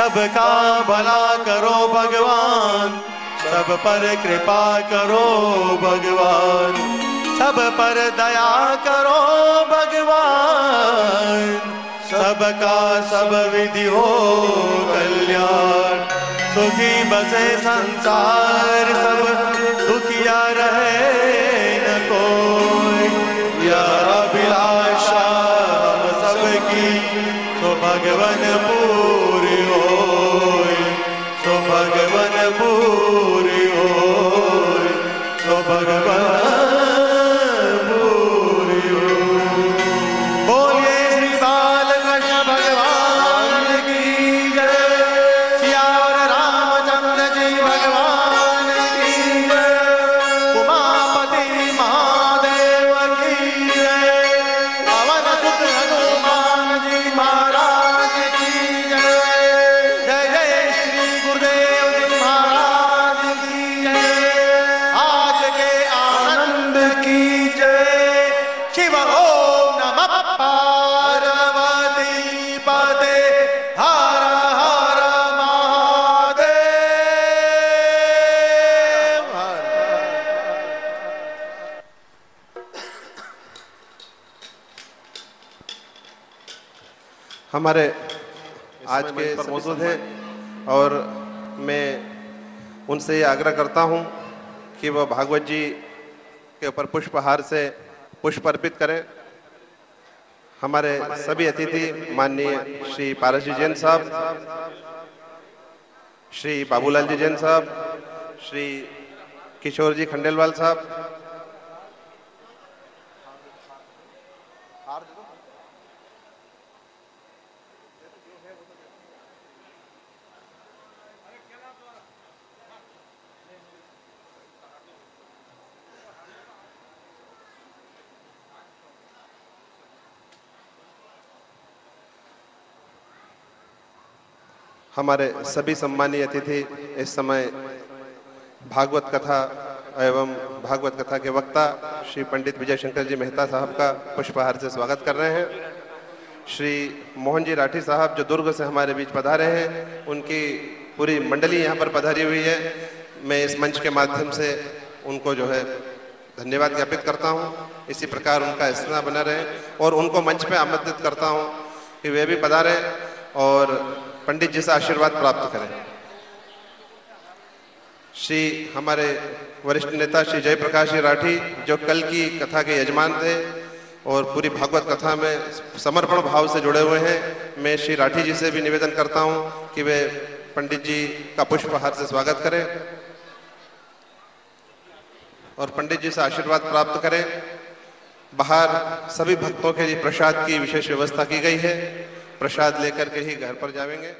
सबका भला करो भगवान। सब पर कृपा करो भगवान। सब पर दया करो भगवान। सबका सब विधि हो कल्याण। सुखी बसे संसार सब, दुखिया रहे न कोई। अभिलाषा सबकी तो भगवन तो हमारे आज के मौजूद हैं। और मैं उनसे ये आग्रह करता हूँ कि वह भागवत जी के ऊपर पुष्पहार से पुष्प अर्पित करें। हमारे सभी अतिथि माननीय श्री पारस जी जैन साहब श्री बाबूलाल जी जैन साहब श्री किशोर जी खंडेलवाल साहब हमारे सभी सम्मानीय अतिथि इस समय भागवत कथा एवं भागवत कथा के वक्ता श्री पंडित विजय शंकर जी मेहता साहब का पुष्पहार से स्वागत कर रहे हैं। श्री मोहन जी राठी साहब जो दुर्ग से हमारे बीच पधारे हैं, उनकी पूरी मंडली यहाँ पर पधारी हुई है। मैं इस मंच के माध्यम से उनको जो है धन्यवाद ज्ञापित करता हूँ। इसी प्रकार उनका स्नेह बना रहे और उनको मंच पे आमंत्रित करता हूँ कि वे भी पधारें और पंडित जी से आशीर्वाद प्राप्त करें। श्री हमारे वरिष्ठ नेता श्री जयप्रकाश जी राठी, जो कल की कथा के यजमान थे और पूरी भागवत कथा में समर्पण भाव से जुड़े हुए हैं, मैं श्री राठी जी से भी निवेदन करता हूँ कि वे पंडित जी का पुष्पहार से स्वागत करें और पंडित जी से आशीर्वाद प्राप्त करें। बाहर सभी भक्तों के लिए प्रसाद की विशेष व्यवस्था की गई है। प्रसाद लेकर के ही घर पर जाएँगे